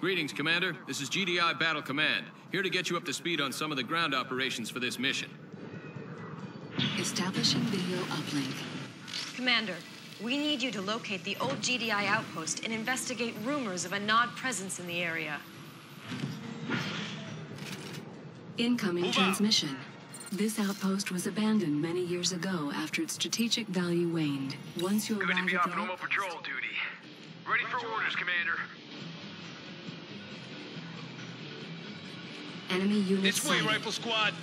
Greetings, Commander. This is GDI Battle Command. Here to get you up to speed on some of the ground operations for this mission. Establishing video uplink. Commander, we need you to locate the old GDI outpost and investigate rumors of a Nod presence in the area. Incoming Move out. transmission. This outpost was abandoned many years ago after its strategic value waned. Once you Good to be at on the normal outpost, patrol duty. Ready for orders, Commander. Enemy unit This way, sighted. Rifle Squad.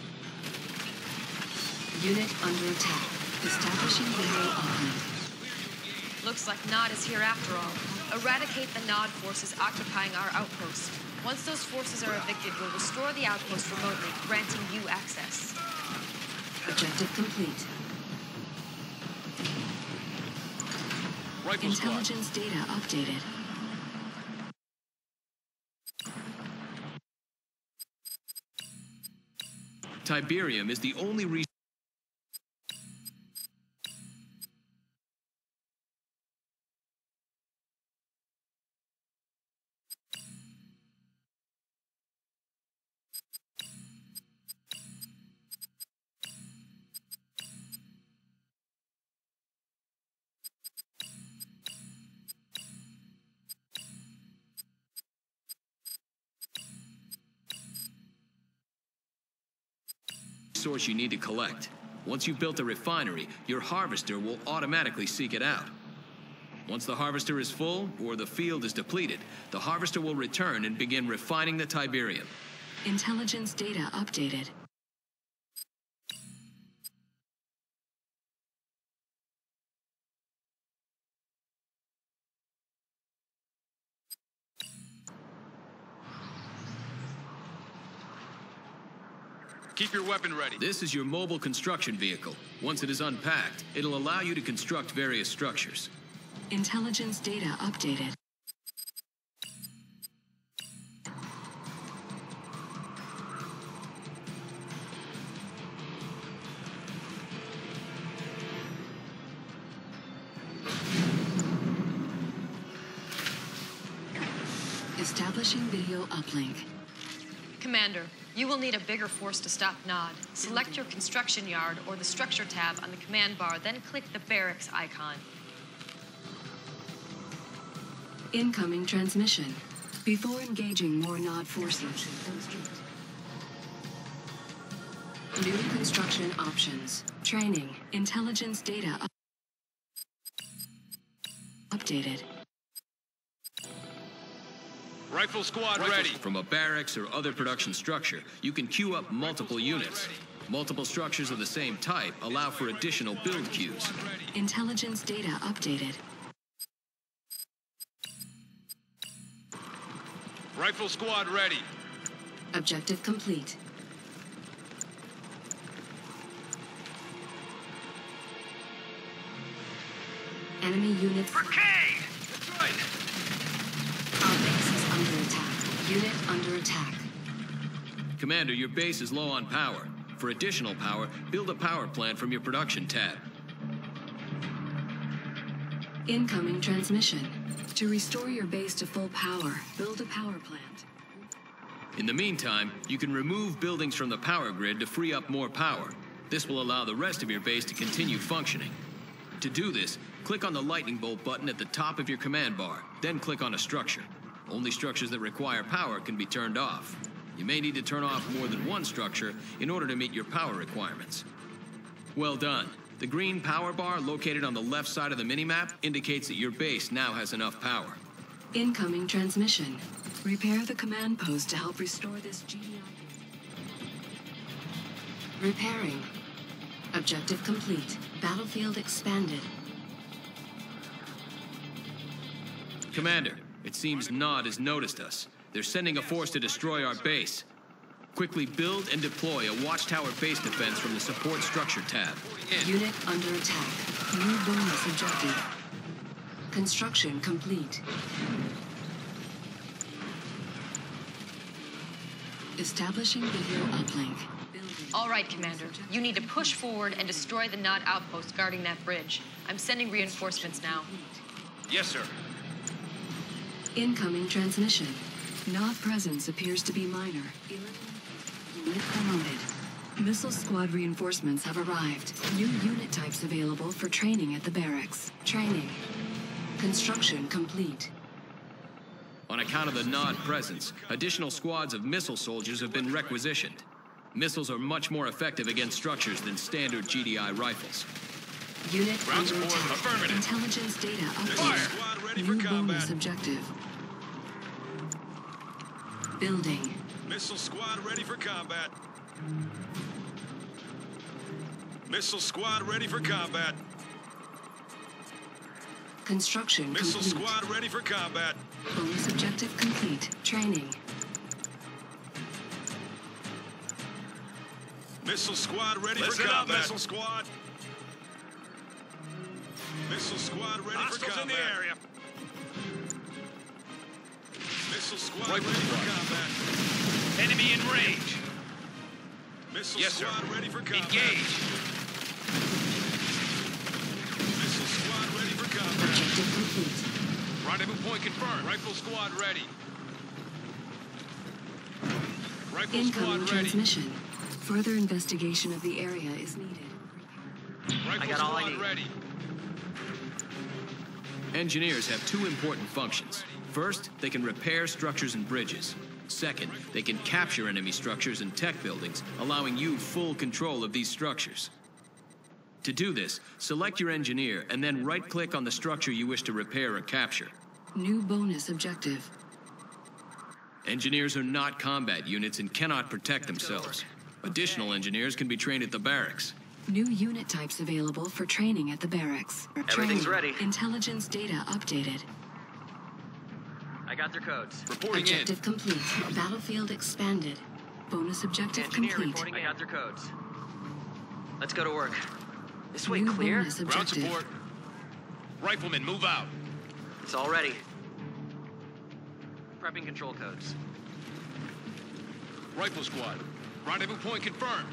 Unit under attack. Establishing video uplink. Looks like Nod is here after all. Eradicate the Nod forces occupying our outpost. Once those forces are evicted, we'll restore the outpost remotely, granting you access. Objective complete. Rifle Squad. Intelligence data updated. Tiberium is the only reason. Source you need to collect. Once you've built a refinery, your harvester will automatically seek it out. Once the harvester is full or the field is depleted, the harvester will return and begin refining the Tiberium. Intelligence data updated. Keep your weapon ready. This is your mobile construction vehicle. Once it is unpacked, it'll allow you to construct various structures. Intelligence data updated. Establishing video uplink. Commander, you will need a bigger force to stop Nod. Select your construction yard or the structure tab on the command bar, then click the barracks icon. Incoming transmission. Before engaging more Nod forces. New construction options. Training. Intelligence data updated. Rifle Squad Rifles ready. From a barracks or other production structure, you can queue up multiple units. Multiple structures of the same type allow for additional build queues. Intelligence data updated. Rifle Squad ready. Objective complete. Enemy units. Brigade! That's Unit under attack. Commander, your base is low on power. For additional power, build a power plant from your production tab. Incoming transmission. To restore your base to full power, build a power plant. In the meantime, you can remove buildings from the power grid to free up more power. This will allow the rest of your base to continue functioning. To do this, click on the lightning bolt button at the top of your command bar, then click on a structure. Only structures that require power can be turned off. You may need to turn off more than one structure in order to meet your power requirements. Well done. The green power bar located on the left side of the minimap indicates that your base now has enough power. Incoming transmission. Repair the command post to help restore this GDI. Repairing. Objective complete. Battlefield expanded. Commander, it seems Nod has noticed us. They're sending a force to destroy our base. Quickly build and deploy a watchtower base defense from the support structure tab. Unit under attack. New bonus objective. Construction complete. Establishing the video uplink. Building. All right, Commander. You need to push forward and destroy the Nod outpost guarding that bridge. I'm sending reinforcements now. Yes, sir. Incoming transmission. Nod presence appears to be minor. Unit promoted. Missile squad reinforcements have arrived. New unit types available for training at the barracks. Training. Construction complete. On account of the Nod presence, additional squads of missile soldiers have been requisitioned. Missiles are much more effective against structures than standard GDI rifles. Unit Ground under support, attack. affirmative. Intelligence data Fire. updated. Squad ready for New combat. bonus objective. Building. Missile squad ready for combat. Missile squad ready for combat. Construction Missile complete. squad ready for combat. Bonus objective complete. Training. Missile squad ready Listen for up, combat. missile squad. Missile squad ready for Hostiles combat. in the area. Missile squad Rifle ready for combat. Enemy in range. Missile Yes, sir. ready for combat. Engage. Missile squad ready for combat. Objective complete. Rendezvous point confirmed. Rifle squad ready. Rifle Incoming squad ready. transmission. Further investigation of the area is needed. Rifle got all I need. ready. Engineers have two important functions. First, they can repair structures and bridges. Second, they can capture enemy structures and tech buildings, allowing you full control of these structures. To do this, select your engineer and then right-click on the structure you wish to repair or capture. New bonus objective. Engineers are not combat units and cannot protect themselves. Additional engineers can be trained at the barracks. New unit types available for training at the barracks. Everything's Training. ready. Intelligence data updated. I got their codes. Reporting objective complete. Battlefield expanded. Bonus objective Engineer complete. reporting I got their codes. Let's go to work. This way New clear? Ground support. Riflemen, move out. It's all ready. Prepping control codes. Rifle squad. Rendezvous point confirmed.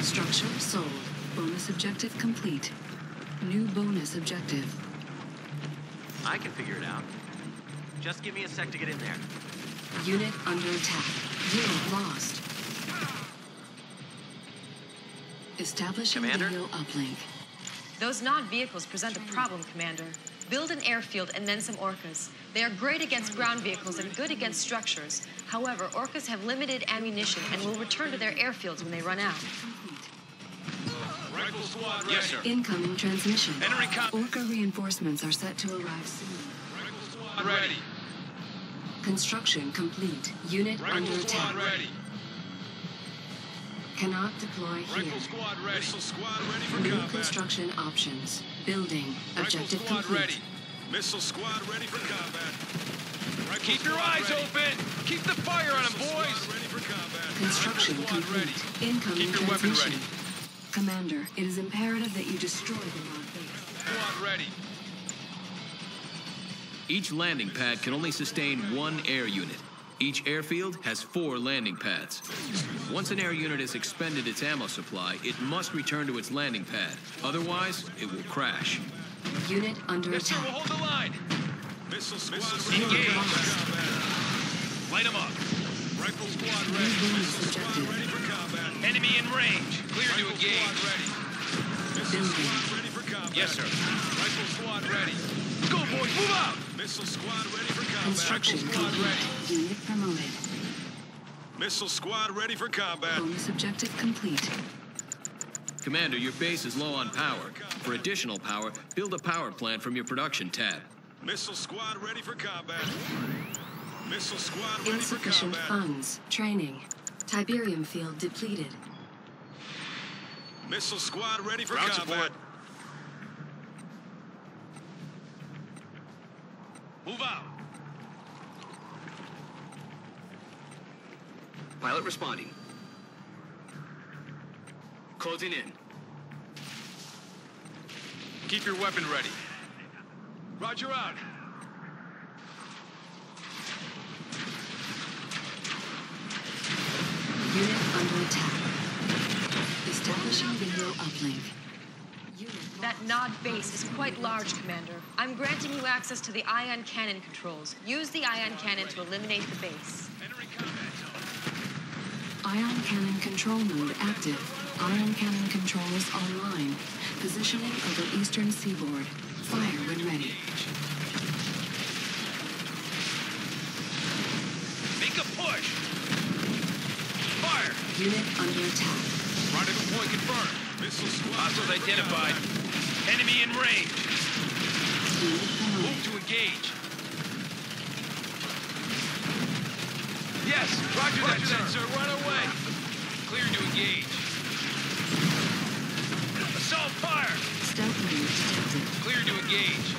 Structure sold. Bonus objective complete. New bonus objective. I can figure it out. Just give me a sec to get in there. Unit under attack. Unit lost. Establishing Commander? video uplink. Those Nod vehicles present a problem, Commander. Build an airfield and then some Orcas. They are great against ground vehicles and good against structures. However, Orcas have limited ammunition and will return to their airfields when they run out. Rifle squad ready. Yes, sir. Incoming transmission. Entering com- Orca reinforcements are set to arrive soon. Rifle squad ready. Construction complete. Unit Rifle under squad attack. ready. Cannot deploy here. Rifle squad ready. Missile squad ready for New combat. construction options. Building. Rifle Objective squad complete. ready. Missile squad ready for combat. Rifle Keep your eyes ready. open. Keep the fire on them, boys. squad ready for combat. Construction Rifle squad complete. ready. Incoming Keep your weapon transmission. ready. Commander, it is imperative that you destroy the Nod base. Squad ready. Each landing pad can only sustain one air unit. Each airfield has four landing pads. Once an air unit has expended its ammo supply, it must return to its landing pad. Otherwise, it will crash. Unit under Yes, sir. We'll hold the line. Missile squad ready Engage. for. Light them up. Rifle squad ready. Missile squad ready for combat. Enemy in range. Clear to Rifle engage. squad ready. Missile squad ready for combat. Yes, sir. Rifle squad ready. Go, boys. Move out. Missile squad ready for combat. Construction Rifle squad complete. ready. Unit promoted. Missile squad ready for combat. Bonus objective complete. Commander, your base is low on power. For additional power, build a power plant from your production tab. Missile squad ready for combat. Missile squad ready for Insufficient combat. funds. Training. Tiberium field depleted. Missile squad ready for Ground combat. support. Move out. Pilot responding. Closing in. Keep your weapon ready. Roger out. Unit under attack. Establishing video uplink. That Nod base is quite large, Commander. I'm granting you access to the ion cannon controls. Use the ion cannon to eliminate the base. Entering combat zone. Ion cannon control mode active. Ion cannon controls online. Positioning over eastern seaboard. Fire when ready. Make a push. Fire. Unit under attack. Rendezvous point confirmed. Missile squad. Hostiles identified. Enemy in range. Unit Move to engage. Yes, roger, that, sir. Run away. Clear to engage. Assault fire. Stealth mode detected. Clear to engage.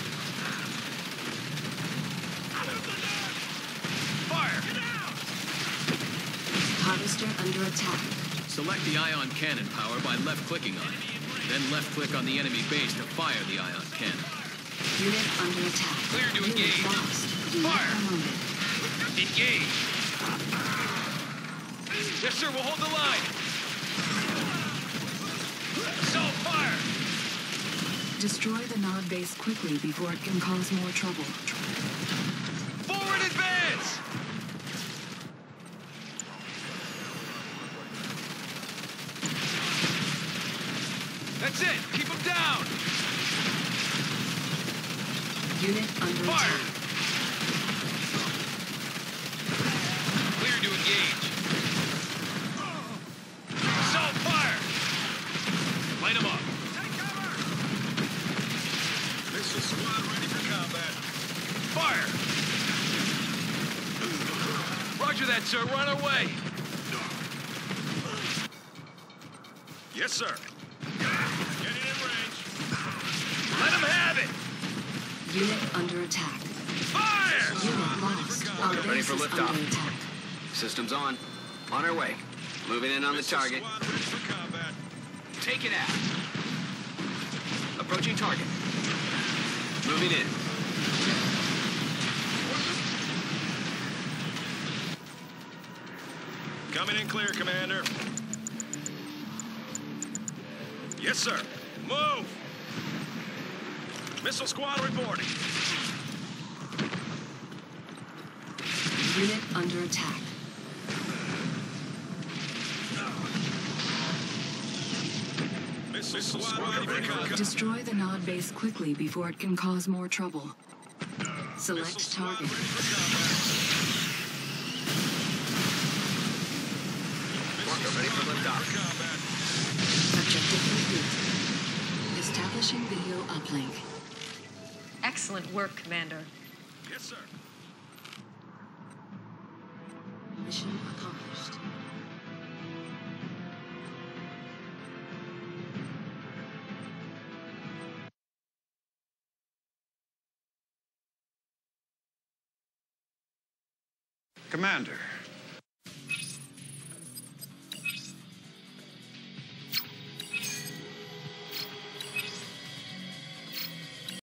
Fire. Harvester under attack. Select the ion cannon power by left-clicking on it. Then left-click on the enemy base to fire the ion cannon. Unit under attack. Clear to Unit engage. lost. Unit Fire. Engage. Yes, sir. We'll hold the line. Assault fire. Destroy the Nod base quickly before it can cause more trouble. Forward advance. That's it. Keep them down. Unit under Fire. attack. Clear to engage. Assault fire. Light them up. Take cover. Missile squad ready for combat. Fire. Roger that, sir. Run away. Yes, sir. Getting in range. Let them have it. Unit under attack. Fire. Unit lost. Our Ready for liftoff. under attack. Systems on. On our way. Moving in on the target. Squad ready for combat. Take it out. Approaching target. Moving in. Coming in clear, Commander. Yes, sir. Move. Missile squad reporting. Unit under attack. Missile squad ready. Destroy the Nod base quickly before it can cause more trouble. Select squad target. ready for combat. Walker ready for liftoff. Combat. Objective complete. Establishing video uplink. Excellent work, Commander. Yes, sir. Mission accomplished. Commander,